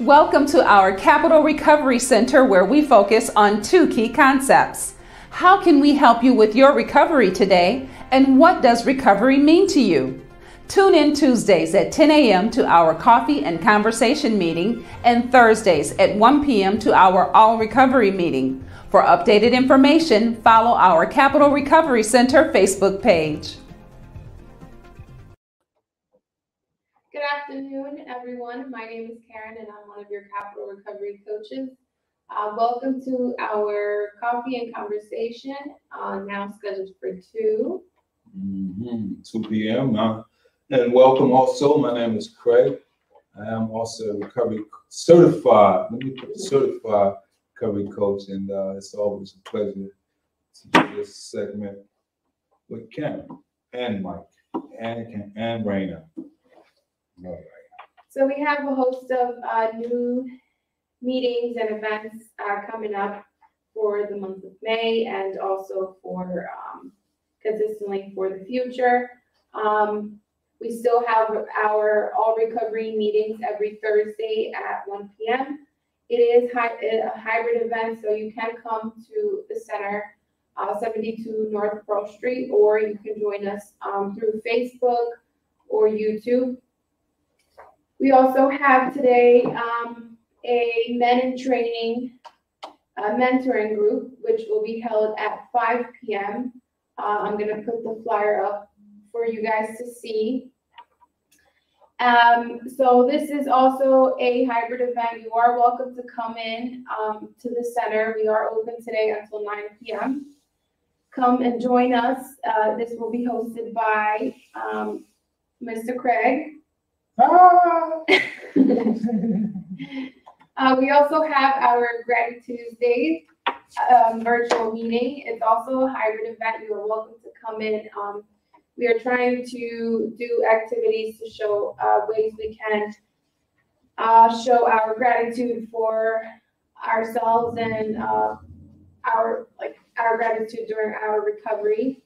Welcome to our Capital Recovery Center where we focus on two key concepts. How can we help you with your recovery today? And what does recovery mean to you? Tune in Tuesdays at 10 a.m. to our coffee and conversation meeting and Thursdays at 1 p.m. to our All Recovery meeting. For updated information, follow our Capital Recovery Center Facebook page. Afternoon, everyone. My name is Karen, and I'm one of your capital recovery coaches. Uh, welcome to our coffee and conversation, uh, now scheduled for two. Mm-hmm. 2 p.m. Uh, and welcome also. My name is Craig. I am also a recovery certified. Let me put certified recovery coach, and uh, it's always a pleasure to do this segment with Karen and Mike and and Raina. So we have a host of uh, new meetings and events uh, coming up for the month of May and also for um, consistently for the future. Um, we still have our all recovery meetings every Thursday at 1 p.m. It is hy- a hybrid event, so you can come to the center, uh, 72 North Pearl Street, or you can join us um, through Facebook or YouTube. We also have today um, a men in training uh, mentoring group, which will be held at 5 p.m. Uh, I'm going to put the flyer up for you guys to see. Um, so this is also a hybrid event. You are welcome to come in um, to the center. We are open today until 9 p.m. Come and join us. Uh, this will be hosted by um, Mr. Craig. Ah! Uh, we also have our Gratitude Tuesdays um, virtual meeting. It's also a hybrid event. You are welcome to come in. Um, we are trying to do activities to show uh, ways we can uh, show our gratitude for ourselves and uh, our like our gratitude during our recovery.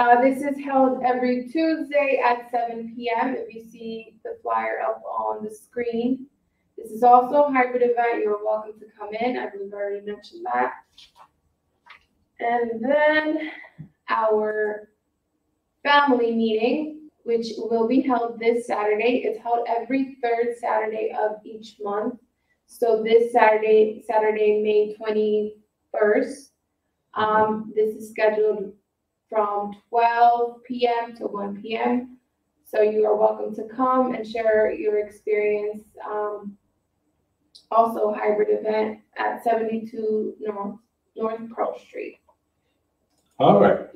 Uh, this is held every Tuesday at 7 p.m. If you see the flyer up on the screen. This is also a hybrid event. You're welcome to come in. I believe I already mentioned that. And then our family meeting, which will be held this Saturday. It's held every third Saturday of each month. So this Saturday, Saturday, May 21st. Um, this is scheduled from 12 p.m. to 1 p.m. So you are welcome to come and share your experience. Um, also hybrid event at 72 North, North Pearl Street. All right.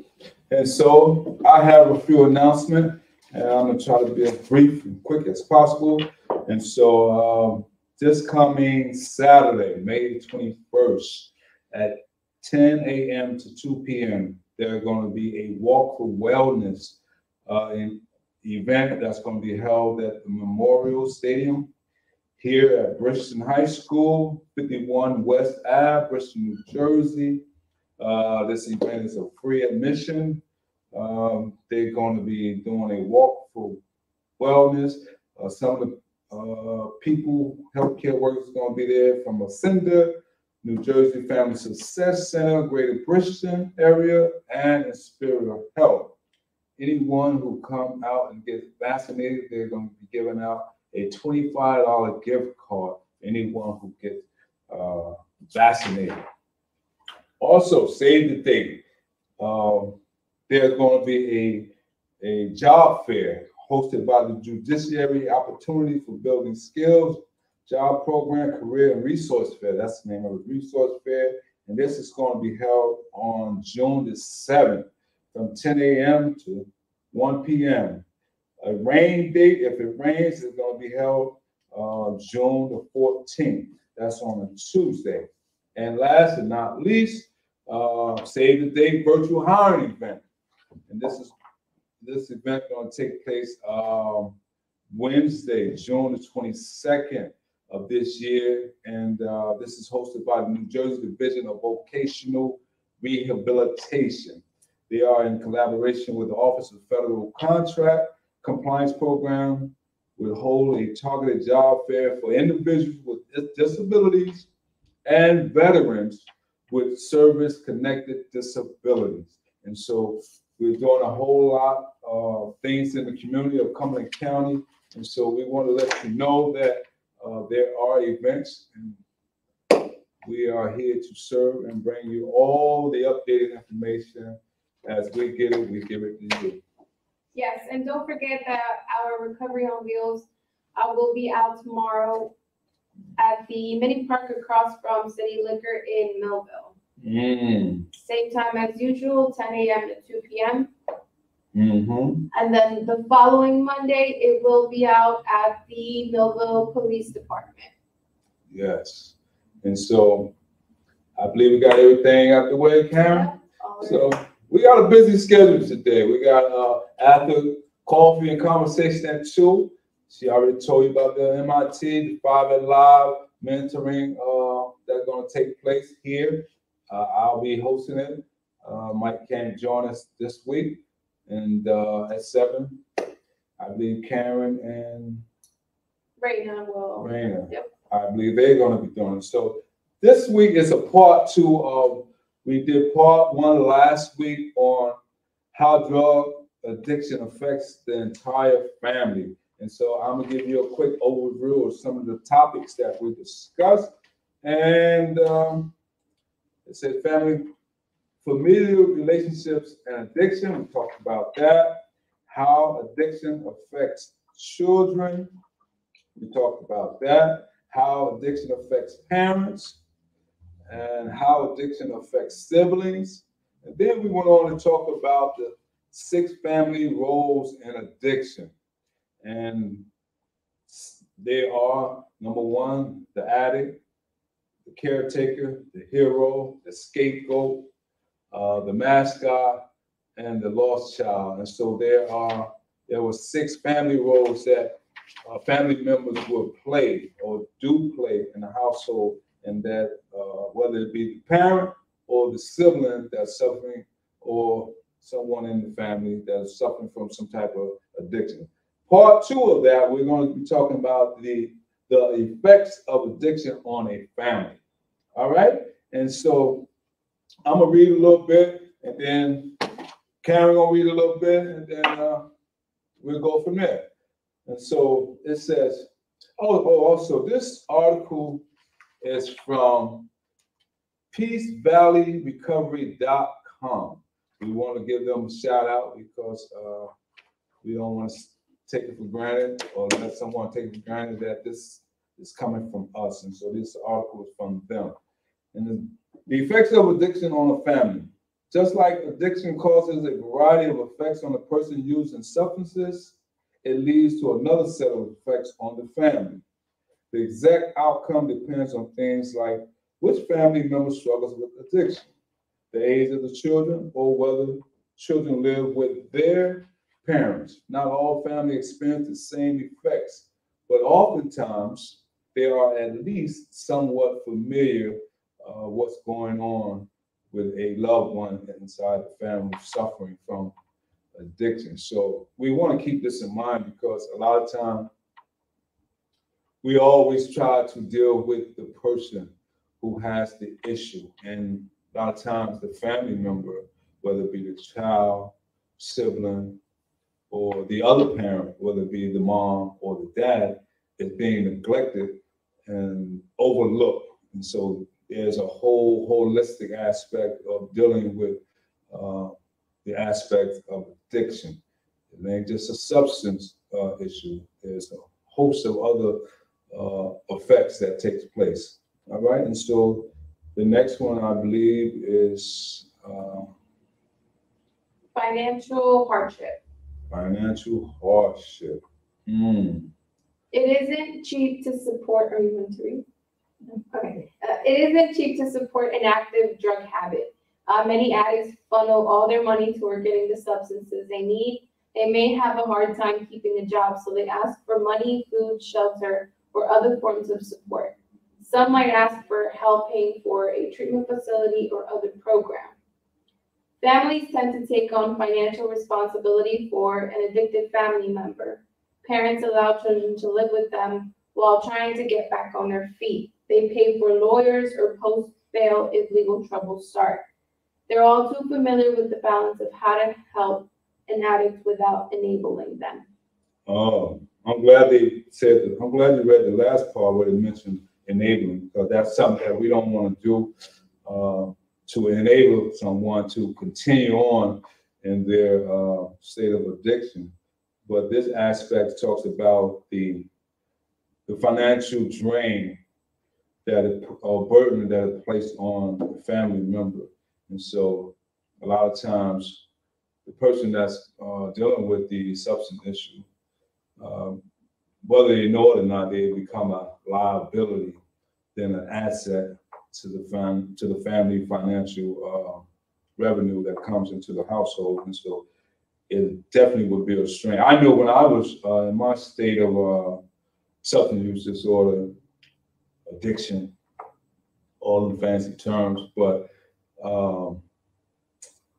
And so I have a few announcements, and I'm gonna try to be as brief and quick as possible. And so um, this coming Saturday, May 21st, at 10 a.m. to 2 p.m., there's going to be a walk for wellness uh, event that's going to be held at the Memorial Stadium here at Bridgeton High School, 51 West Ave, Bridgeton, New Jersey. Uh, this event is a free admission. Um, they're going to be doing a walk for wellness. Uh, some of the uh, people, healthcare workers, are going to be there from Acenda, New Jersey Family Success Center, Greater Bridgeton area, and Inspira Health. Anyone who come out and get vaccinated, they're going to be giving out a $25 gift card. Anyone who gets uh, vaccinated. Also, save the date. Um, there's going to be a, a job fair hosted by the Judiciary Opportunity for Building Skills Job Program Career and Resource Fair. That's the name of the resource fair. And this is going to be held on June the 7th from 10 a.m. to 1 p.m. A rain date, if it rains, is going to be held uh, June the 14th. That's on a Tuesday. And last but not least, uh, save the date virtual hiring event. And this is this event going to take place um, Wednesday, June the 22nd of this year. And uh, this is hosted by the New Jersey Division of Vocational Rehabilitation. They are in collaboration with the Office of Federal Contract Compliance Program, will hold a targeted job fair for individuals with disabilities and veterans with service-connected disabilities. And so we're doing a whole lot of things in the community of Cumberland County. And so we want to let you know that uh, there are events and we are here to serve and bring you all the updated information. As we get it, we give it to you. Yes, and don't forget that our Recovery on Wheels uh, will be out tomorrow at the mini park across from City Liquor in Millville. Mm, Same time as usual, ten AM to two PM. Mm-hmm. And then the following Monday, it will be out at the Millville Police Department. Yes. And so I believe we got everything out the way, Karen. Right. So we got a busy schedule today. We got uh after coffee and conversation at two. She already told you about the MIT, the five at live mentoring uh that's gonna take place here. Uh, I'll be hosting it. Uh, Mike can't join us this week. And uh at seven, I believe Karen and now, will Raina. Yep. I believe they're gonna be doing. So this week is a part two of, we did part one last week on how drug addiction affects the entire family. And so I'm gonna give you a quick overview of some of the topics that we discussed. And um, it said family, familial relationships and addiction. We talked about that. How addiction affects children. We talked about that. How addiction affects parents and how addiction affects siblings. And then we went on to talk about the six family roles in addiction. And they are number one, the addict, the caretaker, the hero, the scapegoat, uh, the mascot, and the lost child. And so there are there were six family roles that uh, family members will play or do play in the household, and that uh, whether it be the parent or the sibling that's suffering, or someone in the family that's suffering from some type of addiction. Part two of that, we're going to be talking about the the effects of addiction on a family. All right, and so I'm gonna read a little bit, and then Karen gonna read a little bit, and then uh, we'll go from there. And so it says, oh, oh, also, this article is from peacevalleyrecovery.com. We want to give them a shout out because uh, we don't want to take it for granted or let someone take it for granted that this is coming from us. And so this article is from them. And the, effects of addiction on a family. Just like addiction causes a variety of effects on the person using substances, it leads to another set of effects on the family. The exact outcome depends on things like which family member struggles with addiction, the age of the children, or whether children live with their parents. Not all families experience the same effects, but oftentimes they are at least somewhat familiar uh, what's going on with a loved one inside the family suffering from addiction. So we want to keep this in mind because a lot of time we always try to deal with the person who has the issue. And a lot of times the family member, whether it be the child, sibling, or the other parent, whether it be the mom or the dad, is being neglected and overlooked. And so there's a whole holistic aspect of dealing with uh, the aspect of addiction. It ain't just a substance uh, issue. There's a host of other uh, effects that takes place. All right, and so the next one I believe is uh, Financial hardship. financial hardship. Hmm. It isn't cheap to support, you going to? Okay, uh, it isn't cheap to support an active drug habit. Uh, many addicts funnel all their money toward getting the substances they need. They may have a hard time keeping a job, so they ask for money, food, shelter, or other forms of support. Some might ask for help paying for a treatment facility or other program. Families tend to take on financial responsibility for an addicted family member. Parents allow children to live with them while trying to get back on their feet. They pay for lawyers or post bail if legal troubles start. They're all too familiar with the balance of how to help an addict without enabling them. Oh, I'm glad they said, that- I'm glad you read the last part where they mentioned enabling, because that's something that we don't want to do, uh, to enable someone to continue on in their, uh, state of addiction. But this aspect talks about the, the financial drain that, a burden that is placed on the family member. And so a lot of times, the person that's, uh, dealing with the substance issue, um, whether they know it or not, they become a liability than an asset to the fam, to the family financial, uh, revenue that comes into the household. And so it definitely would be a strain. I know when I was, uh, in my state of, uh, substance use disorder, addiction, all the fancy terms, but, um,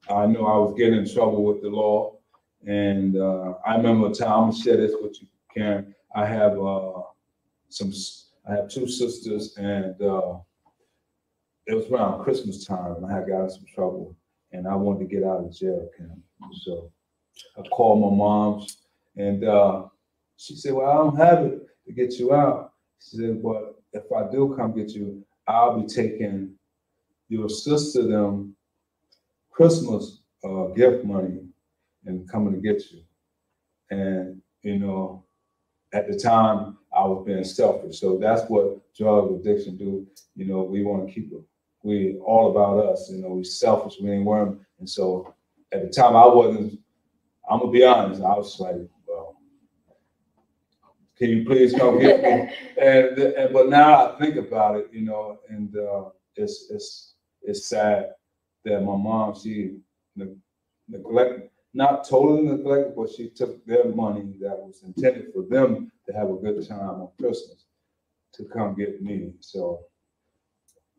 I know I was getting in trouble with the law. And, uh, I remember a time, I'm gonna share this with you, Karen. I have, uh, some, I have two sisters and, uh, it was around Christmas time and I had got in some trouble and I wanted to get out of jail, Karen. So I called my mom's and, uh, she said, well, I don't have it to get you out. She said, but if I do come get you, I'll be taking your sister them Christmas, uh, gift money and coming to get you. And, you know, at the time, I was being selfish. So that's what drug addiction do. You know, we want to keep it, we all about us, you know, we selfish, we ain't worm. And so at the time I wasn't, I'm gonna be honest, I was like, can you please come get me? And, and but now I think about it, you know, and uh, it's it's it's sad that my mom she neg- neglected, not totally neglected, but she took their money that was intended for them to have a good time on Christmas to come get me. So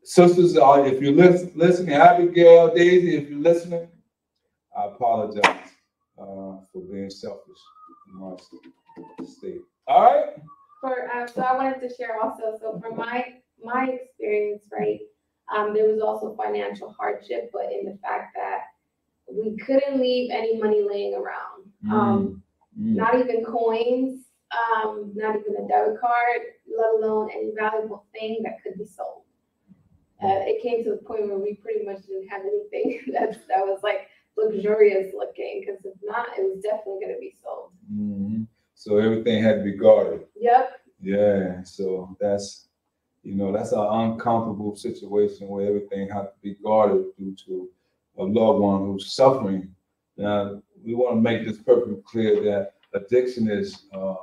sisters, uh, if you're lis- listening, Abigail, Daisy, if you're listening, I apologize uh, for being selfish in my state. All right. For, uh, so I wanted to share also, so from my, my experience, right, um, there was also financial hardship, but in the fact that we couldn't leave any money laying around. Um, Mm. not even coins, um, not even a debit card, let alone any valuable thing that could be sold. Uh, it came to the point where we pretty much didn't have anything that, that was like luxurious looking, because if not, it was definitely gonna be sold. Mhm. So everything had to be guarded. Yep, Yeah, so that's, you know, that's an uncomfortable situation where everything had to be guarded due to a loved one who's suffering. Now, we want to make this perfectly clear that addiction is, uh,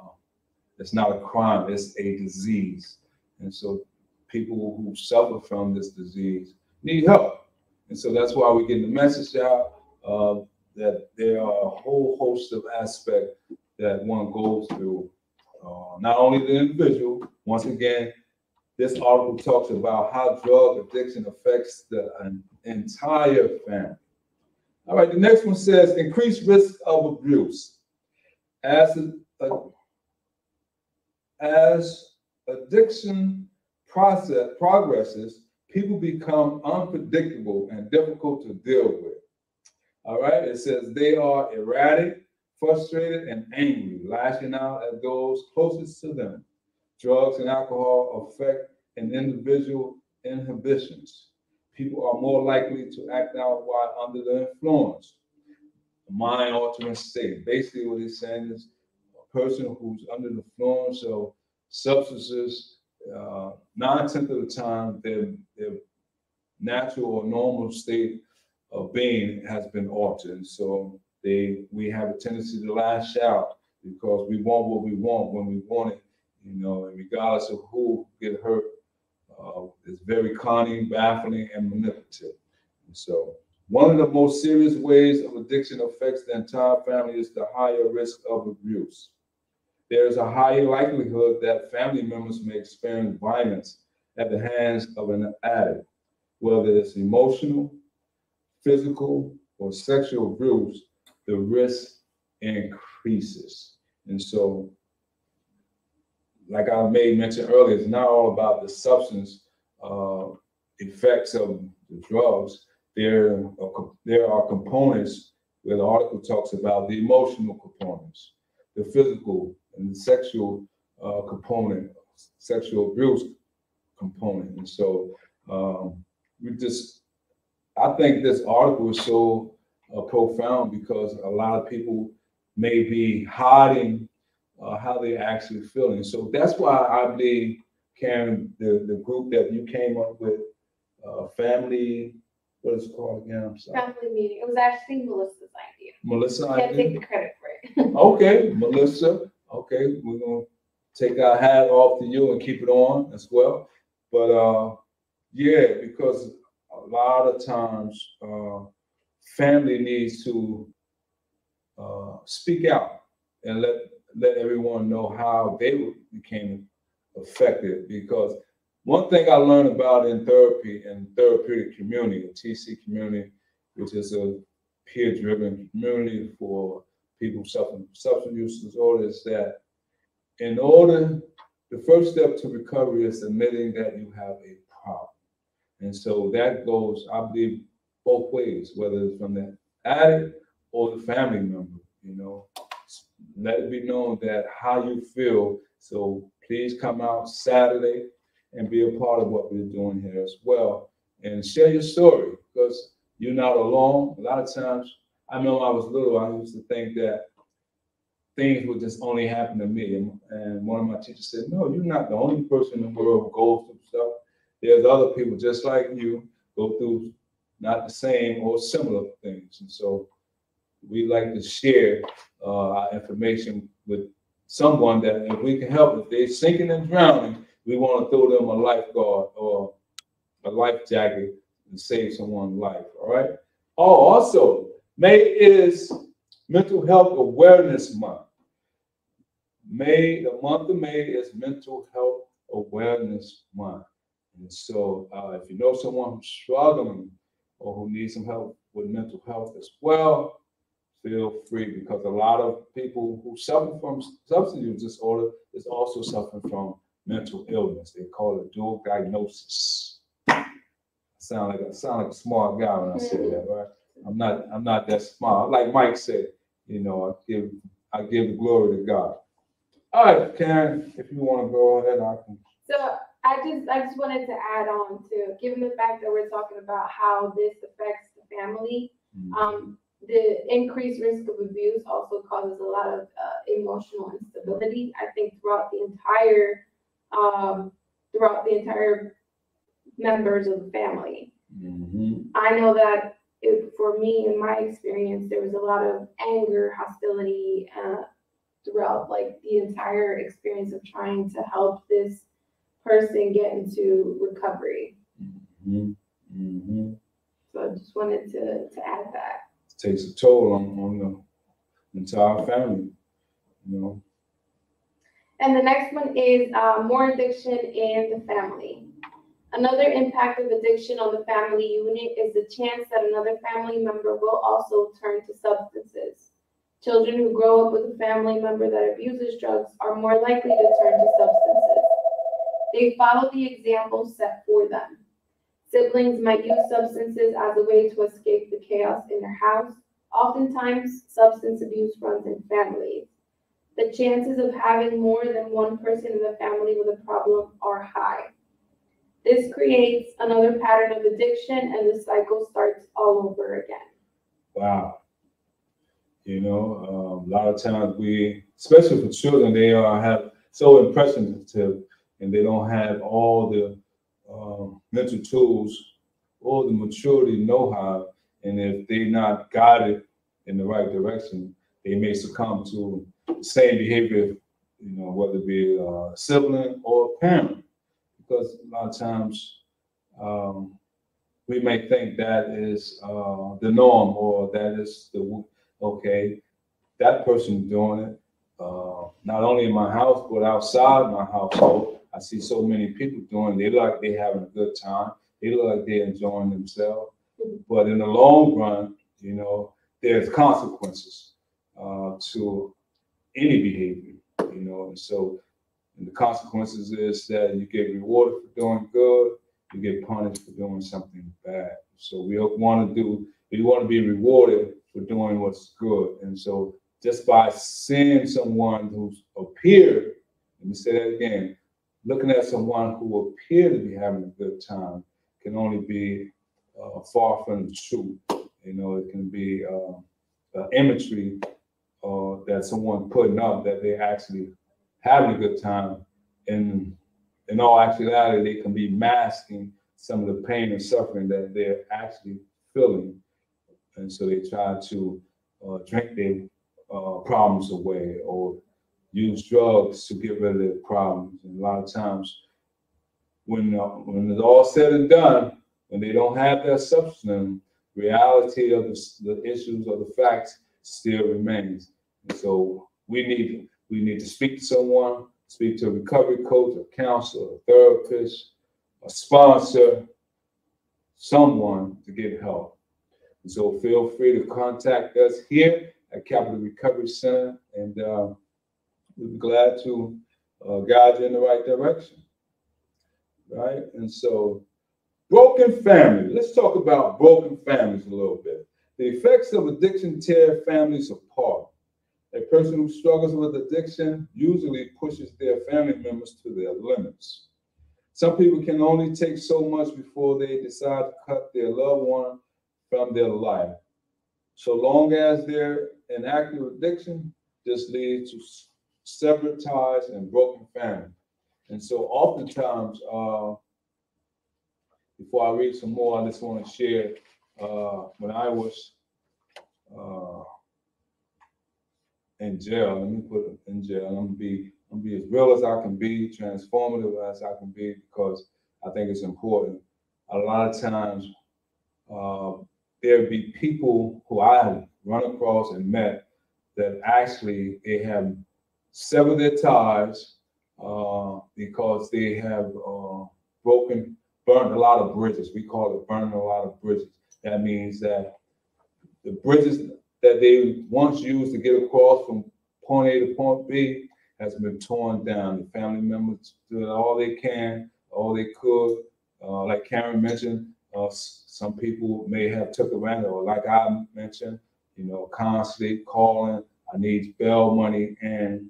it's not a crime, it's a disease. And so people who suffer from this disease need help. And so that's why we're getting the message out, uh, that there are a whole host of aspects that one goes through uh, not only the individual, once again, this article talks about how drug addiction affects the en- entire family. All right, the next one says increased risk of abuse. As, a- as addiction process progresses, people become unpredictable and difficult to deal with. All right, it says they are erratic, frustrated, and angry, lashing out at those closest to them. Drugs and alcohol affect an individual inhibitions. People are more likely to act out while under the influence. Mind altering state. Basically, what he's saying is a person who's under the influence of substances, uh, nine tenths of the time, their, their natural or normal state of being has been altered. So they we have a tendency to lash out because we want what we want when we want it, you know, and regardless of who get hurt, uh, it's very cunning, baffling, and manipulative. And so one of the most serious ways of addiction affects the entire family is the higher risk of abuse. There is a higher likelihood that family members may experience violence at the hands of an addict, whether it's emotional, physical, or sexual abuse, the risk increases. And so like I made mention earlier, it's not all about the substance uh, effects of the drugs. There, are there are components where the article talks about the emotional components, the physical and the sexual uh, component, sexual abuse component. And so um, we just, I think this article is so uh, profound because a lot of people may be hiding uh, how they're actually feeling. So that's why I believe, Karen, the, the group that you came up with, uh, family, what is it called again? I'm sorry. Family meeting. It was actually Melissa's idea. Melissa, I Can't take the credit for it. Okay, Melissa, okay, we're gonna take our hat off to you and keep it on as well. But, uh, yeah, because a lot of times, uh, family needs to, uh, speak out and let, let everyone know how they became affected. Because one thing I learned about in therapy and therapeutic community, the TC community, which is a peer-driven community for people suffering from substance use disorder is that in order, the first step to recovery is admitting that you have a problem. And so that goes, I believe, both ways, whether it's from the addict or the family member, you know. Let it be known that how you feel. So please come out Saturday and be a part of what we're doing here as well. And share your story because you're not alone. A lot of times I know I was little, I used to think that things would just only happen to me. And, and one of my teachers said, No, you're not the only person in the world who goes through stuff. There's other people just like you go through not the same or similar things. And so we like to share uh, our information with someone that if we can help, if they're sinking and drowning, we want to throw them a lifeguard or a life jacket and save someone's life. All right. Oh, also, May is Mental Health Awareness Month. May, the month of May is Mental Health Awareness Month. And so, uh, if you know someone who's struggling or who need some help with mental health as well, feel free because a lot of people who suffer from substance use disorder is also suffering from mental illness. They call it dual diagnosis. I sound like I sound like a smart guy when I say that, mm-hmm. right? I'm not, I'm not that smart. Like Mike said, you know, I give, I give the glory to God. All right, Karen, if you want to go ahead, I can. So I just, I just wanted to add on to, given the fact that we're talking about how this affects the family, um, the increased risk of abuse also causes a lot of, uh, emotional instability. I think throughout the entire, um, throughout the entire members of the family. Mhm. I know that it, for me, in my experience, there was a lot of anger, hostility, uh, throughout like the entire experience of trying to help this person get into recovery. Mhm. Mhm. So I just wanted to, to add that. It takes a toll on, on the entire family, you know. And the next one is uh, more addiction in the family. Another impact of addiction on the family unit is the chance that another family member will also turn to substances. Children who grow up with a family member that abuses drugs are more likely to turn to substances. They follow the example set for them. Siblings might use substances as a way to escape the chaos in their house. Oftentimes, substance abuse runs in families. The chances of having more than one person in the family with a problem are high. This creates another pattern of addiction and the cycle starts all over again. Wow. You know, um, a lot of times we, especially for children, they are have so impressionative and they don't have all the um, mental tools or the maturity know-how. And if they're not guided in the right direction, they may succumb to the same behavior, you know, whether it be a sibling or a parent. Because a lot of times um, we may think that is uh, the norm or that is the okay, that person doing it. Uh, not only in my house, but outside my household. I see so many people doing. They look like they're having a good time. They look like they're enjoying themselves. But in the long run, you know, there's consequences uh, to any behavior. You know, and so And the consequences is that you get rewarded for doing good, you get punished for doing something bad. So we want to do, we want to be rewarded for doing what's good. And so just by seeing someone who's appeared, let me say that again, looking at someone who appear to be having a good time can only be uh, far from the truth. You know, it can be uh, imagery uh, that someone putting up that they're actually having a good time. And in all actuality, they can be masking some of the pain and suffering that they're actually feeling. And so they try to uh, drink their uh, problems away or use drugs to get rid of their problems. And a lot of times, when uh, when it's all said and done, when they don't have that substance, reality of the, the issues or the facts still remains. And so we need we need to speak to someone, speak to a recovery coach, a counselor, a therapist, a sponsor, someone to get help. And so feel free to contact us here at Capital Recovery Center, and uh, we'll be glad to uh, guide you in the right direction. Right? And so, broken families. Let's talk about broken families a little bit. The effects of addiction tear families apart. A person who struggles with addiction usually pushes their family members to their limits. Some people can only take so much before they decide to cut their loved one from their life. So long as they're in active addiction, this leads to severed ties and broken family. And so oftentimes, uh, before I read some more, I just want to share uh, when I was uh, in jail, let me put it in jail, I'm gonna be, I'm gonna be as real as I can be, transformative as I can be, because I think it's important. A lot of times, uh, there be people who I run across and met that actually they have severed their ties uh, because they have uh, broken, burned a lot of bridges. We call it burning a lot of bridges. That means that the bridges that they once used to get across from point A to point B has been torn down. The family members did all they can, all they could. Uh, like Karen mentioned, uh, some people may have took around, or like I mentioned, you know, constantly calling, I need bail money, and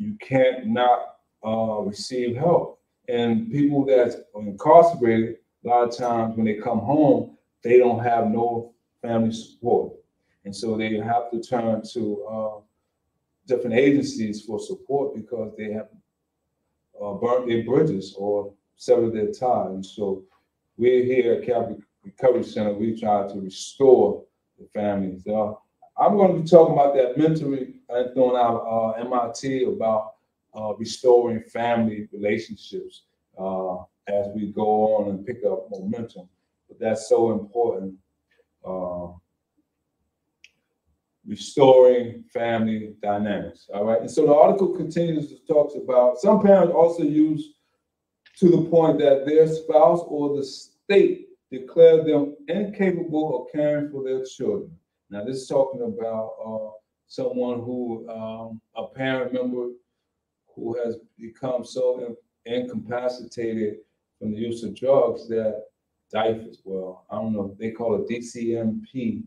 you can't not uh, receive help. And people that are incarcerated, a lot of times when they come home, they don't have no family support. And so they have to turn to uh, different agencies for support because they have uh, burnt their bridges or severed their ties. So we're here at Capital Recovery Center. We try to restore the families. Uh, I'm going to be talking about that mentoring and throwing out uh, MIT about uh, restoring family relationships uh, as we go on and pick up momentum. But that's so important. Uh, restoring family dynamics. All right. And so the article continues to talks about some parents also use to the point that their spouse or the state declare them incapable of caring for their children. Now, this is talking about uh, someone who, um, a parent member who has become so incapacitated from the use of drugs that DYFS, well, I don't know, they call it DCMP.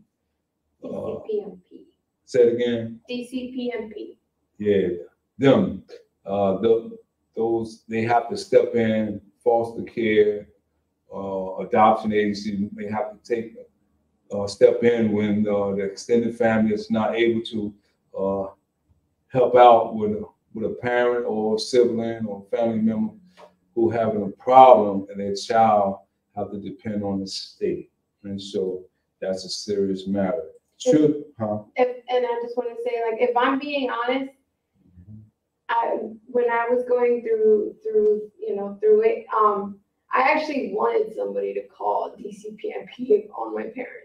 Uh, DCPMP. say it again. DCPMP. Yeah, them, uh, the, those, they have to step in, foster care, uh, adoption agency may have to take, uh, step in when, uh, the extended family is not able to, uh, help out with, a- with a parent or sibling or family member who having a problem and their child have to depend on the state. And so that's a serious matter. Should, huh? If, and I just want to say, like, if I'm being honest, I, when I was going through, through, you know, through it, um, I actually wanted somebody to call DCPMP on my parents.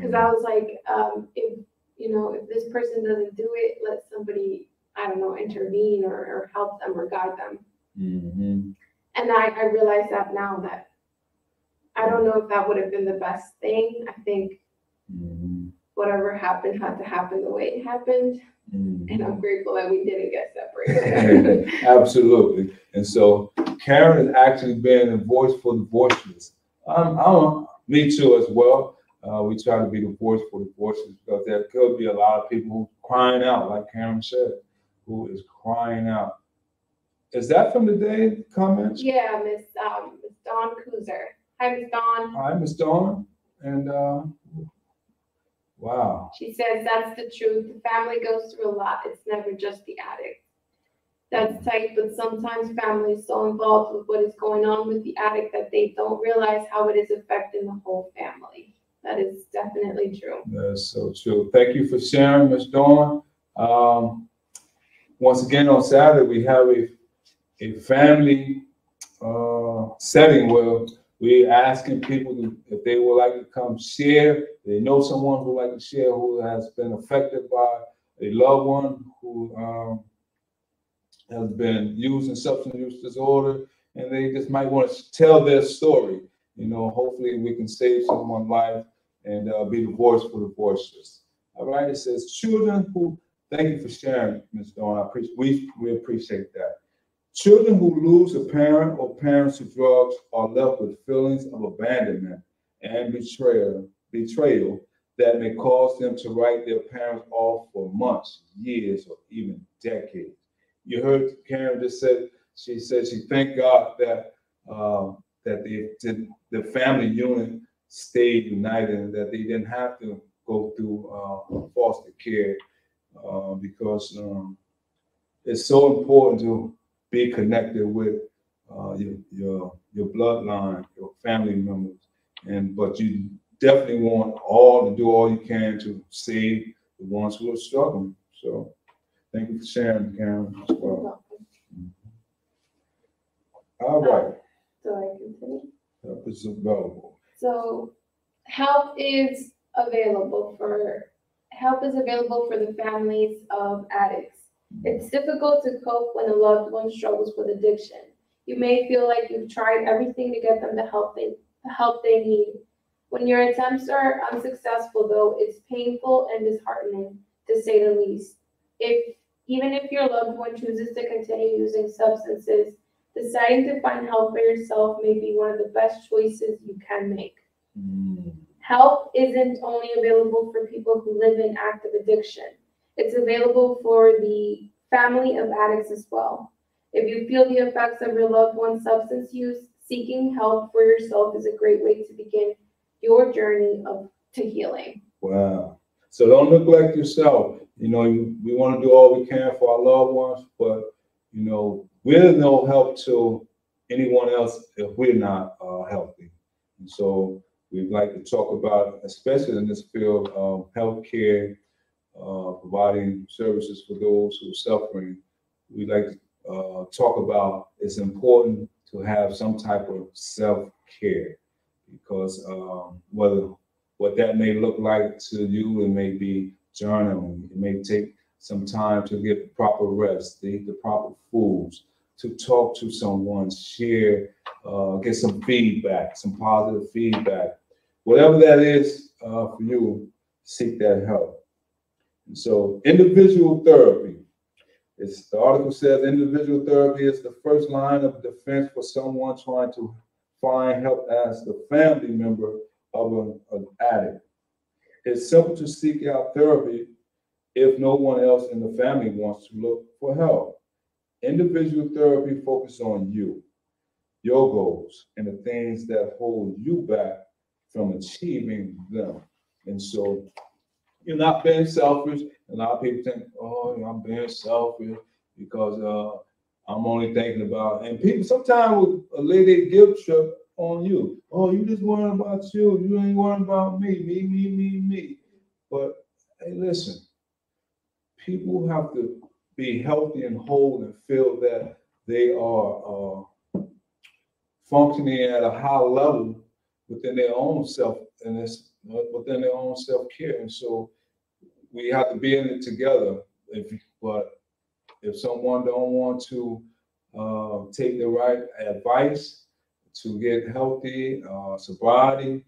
Cause I was like, um, if, you know, if this person doesn't do it, let somebody, I don't know, intervene or, or help them or guide them. Mhm. And I, I realize that now that I don't know if that would have been the best thing. I think Mhm. whatever happened had to happen the way it happened. Mm. And I'm grateful that we didn't get separated. Absolutely. And so Karen has actually been a voice for the voiceless. I'm, I'm, me too as well. Uh, we try to be the voice for the voiceless because there could be a lot of people who crying out, like Karen said, who is crying out. Is that from the day comments? yeah, Miss um, Miss Dawn Kuzer. Hi, Miss Dawn. Hi, Miss Dawn. And uh, wow. She says that's the truth. The family goes through a lot. It's never just the addict. That's tight, but sometimes family is so involved with what is going on with the addict that they don't realize how it is affecting the whole family. That is definitely true. That's so true. Thank you for sharing, Ms. Dawn. Um, once again, on Saturday, we have a, a family uh, setting where we're asking people to, if they would like to come share. They know someone who would like to share who has been affected by a loved one who um, has been using substance use disorder, and they just might want to tell their story. You know, hopefully we can save someone's life and uh, be the voice for the voiceless. All right, it says children who, thank you for sharing, Ms. Dawn. I appreciate, we, we appreciate that. Children who lose a parent or parents to drugs are left with feelings of abandonment and betrayal, betrayal that may cause them to write their parents off for months, years, or even decades. You heard Karen just said, she said she thanked God that uh, that the, the family unit stayed united and that they didn't have to go through uh, foster care uh, because um, it's so important to be connected with uh, your, your your bloodline, your family members, and but you definitely want all to do all you can to save the ones who are struggling. So, thank you for sharing, Karen, as well. All right, So I continue. help is available. So help is available for, help is available for the families of addicts. It's difficult to cope when a loved one struggles with addiction. You may feel like you've tried everything to get them the help they, the help they need. When your attempts are unsuccessful though, it's painful and disheartening, to say the least. If, even if your loved one chooses to continue using substances, deciding to find help for yourself may be one of the best choices you can make. Mm, Help isn't only available for people who live in active addiction. It's available for the family of addicts as well. If you feel the effects of your loved one's substance use, seeking help for yourself is a great way to begin your journey of to healing. Wow. So don't neglect yourself. You know, we want to do all we can for our loved ones, but you know, we're no help to anyone else if we're not uh, healthy. And so we'd like to talk about, especially in this field of healthcare, uh, providing services for those who are suffering. We'd like to uh, talk about it's important to have some type of self-care because um, whether what that may look like to you, it may be journaling, it may take some time to get proper rest, to eat the proper foods, to talk to someone, share, uh, get some feedback, some positive feedback. Whatever that is uh, for you, seek that help. And so, individual therapy. It's, the article says individual therapy is the first line of defense for someone trying to find help as the family member of an, an addict. It's simple to seek out therapy if no one else in the family wants to look for help. Individual therapy focuses on you, your goals, and the things that hold you back from achieving them. And so you're not being selfish. A lot of people think, oh, I'm being selfish because uh, I'm only thinking about, and people sometimes will lay their guilt trip on you. Oh, you just worrying about you. You ain't worrying about me, me, me, me, me. But hey, listen, people have to be healthy and whole and feel that they are uh, functioning at a high level within their own self and this within their own self care. And so we have to be in it together. If but if someone don't want to uh, take the right advice to get healthy, uh, sobriety,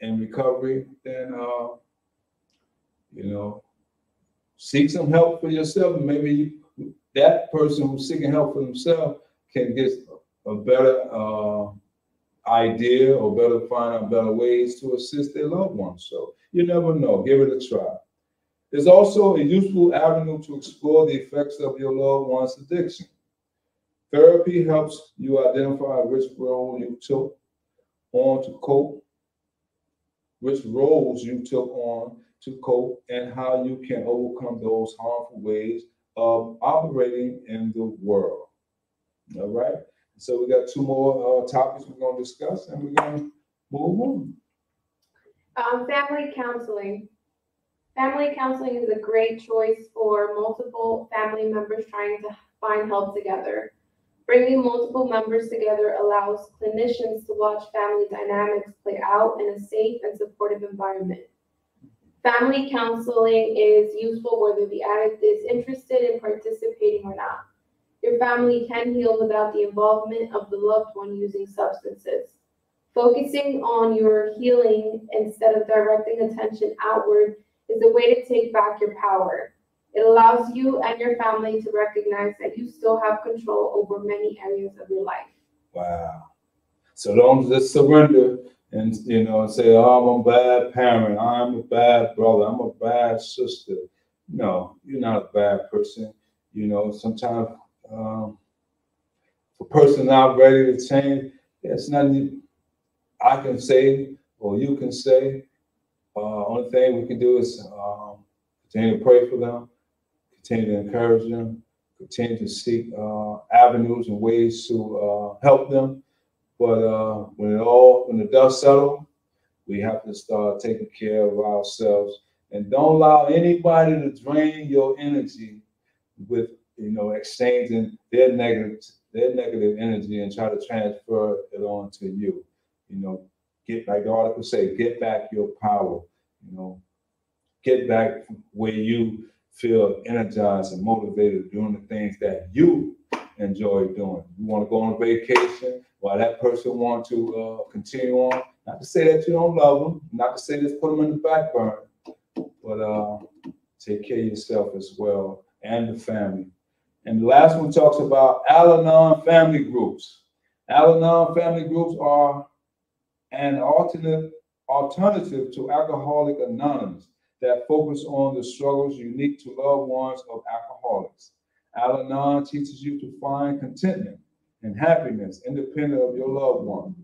and recovery, then uh, you know, seek some help for yourself. Maybe you, that person who's seeking help for themselves can get a better uh, idea or better find out better ways to assist their loved ones. So you never know. Give it a try. It's also a useful avenue to explore the effects of your loved one's addiction. Therapy helps you identify which role you took on to cope, which roles you took on to cope, and how you can overcome those harmful ways of operating in the world. All right. So we got two more uh, topics we're going to discuss, and we're going to move on. Um, family counseling. Family counseling is a great choice for multiple family members trying to find help together. Bringing multiple members together allows clinicians to watch family dynamics play out in a safe and supportive environment. Family counseling is useful whether the addict is interested in participating or not. Your family can heal without the involvement of the loved one using substances. Focusing on your healing instead of directing attention outward is a way to take back your power. It allows you and your family to recognize that you still have control over many areas of your life. Wow. So long as just surrender and you know and say, "Oh, I'm a bad parent. I'm a bad brother. I'm a bad sister." No, you're not a bad person. You know, sometimes um, a person not ready to change, it's nothing I can say or you can say. Uh, only thing we can do is um, continue to pray for them, continue to encourage them, continue to seek uh, avenues and ways to uh, help them. But uh, when it all, when the dust settles, we have to start taking care of ourselves and don't allow anybody to drain your energy with, you know, exchanging their negative, their negative energy and try to transfer it on to you. You know, get like the article say, get back your power. You know, get back where you feel energized and motivated doing the things that you enjoy doing. You want to go on vacation while that person want to uh, continue on. Not to say that you don't love them, not to say just put them in the back burner, but uh, take care of yourself as well and the family. And the last one talks about Al-Anon family groups. Al-Anon family groups are an alternate alternative to Alcoholic Anonymous that focus on the struggles unique to loved ones of alcoholics. Al Anon teaches you to find contentment and happiness independent of your loved one.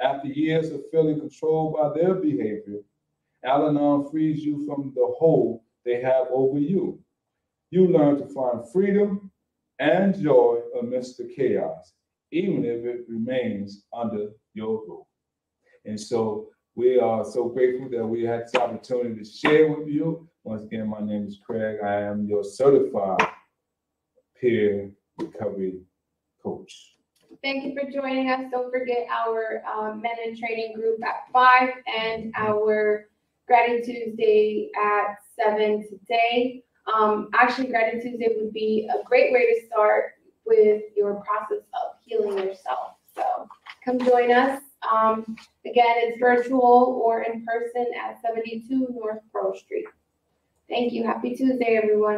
After years of feeling controlled by their behavior, Al Anon frees you from the hold they have over you. You learn to find freedom and joy amidst the chaos, even if it remains under your roof. And so we are so grateful that we had this opportunity to share with you. Once again, my name is Craig. I am your certified peer recovery coach. Thank you for joining us. Don't forget our um, men in training group at five and our Gratitude Tuesday at seven today. Um, actually, Gratitude Tuesday would be a great way to start with your process of healing yourself. So come join us. Um, again, it's virtual or in person at 72 North Pearl Street. Thank you. Happy Tuesday, everyone.